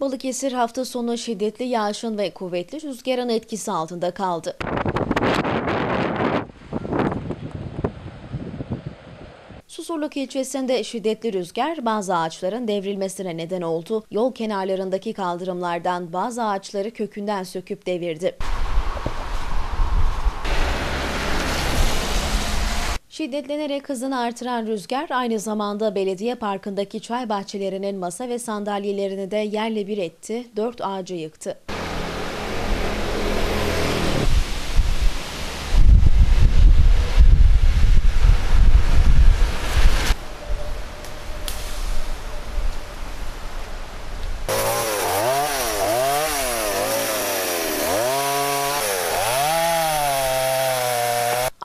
Balıkesir hafta sonu şiddetli yağışın ve kuvvetli rüzgarın etkisi altında kaldı. Susurluk ilçesinde şiddetli rüzgar bazı ağaçların devrilmesine neden oldu. Yol kenarlarındaki kaldırımlardan bazı ağaçları kökünden söküp devirdi. Şiddetlenerek hızını artıran rüzgar aynı zamanda belediye parkındaki çay bahçelerinin masa ve sandalyelerini de yerle bir etti, dört ağacı yıktı.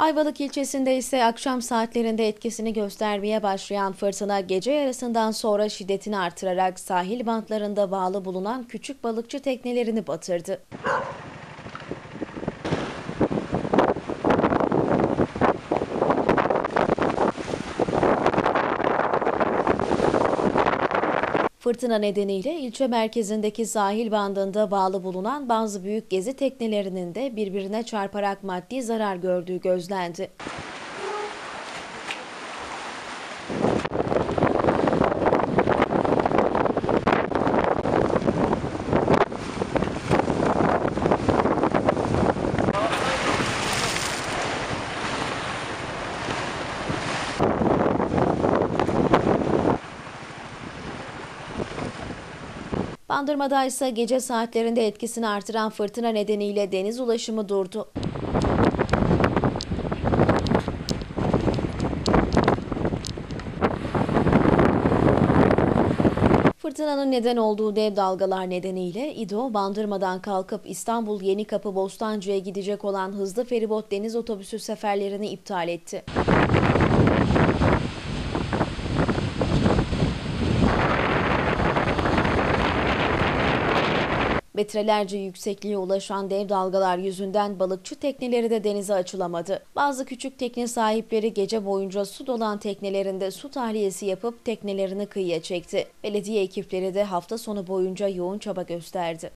Ayvalık ilçesinde ise akşam saatlerinde etkisini göstermeye başlayan fırtına gece yarısından sonra şiddetini artırarak sahil bantlarında bağlı bulunan küçük balıkçı teknelerini batırdı. Fırtına nedeniyle ilçe merkezindeki sahil bandında bağlı bulunan bazı büyük gezi teknelerinin de birbirine çarparak maddi zarar gördüğü gözlendi. Bandırmada ise gece saatlerinde etkisini artıran fırtına nedeniyle deniz ulaşımı durdu. Fırtınanın neden olduğu dev dalgalar nedeniyle İdo, Bandırma'dan kalkıp İstanbul Yenikapı Bostancı'ya gidecek olan hızlı feribot deniz otobüsü seferlerini iptal etti. Metrelerce yüksekliğe ulaşan dev dalgalar yüzünden balıkçı tekneleri de denize açılamadı. Bazı küçük tekne sahipleri gece boyunca su dolan teknelerinde su tahliyesi yapıp teknelerini kıyıya çekti. Belediye ekipleri de hafta sonu boyunca yoğun çaba gösterdi.